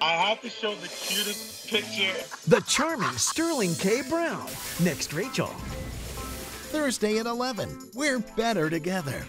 I have to show the cutest picture. The charming Sterling K. Brown. Next, Rachael. Thursday at 11. We're better together.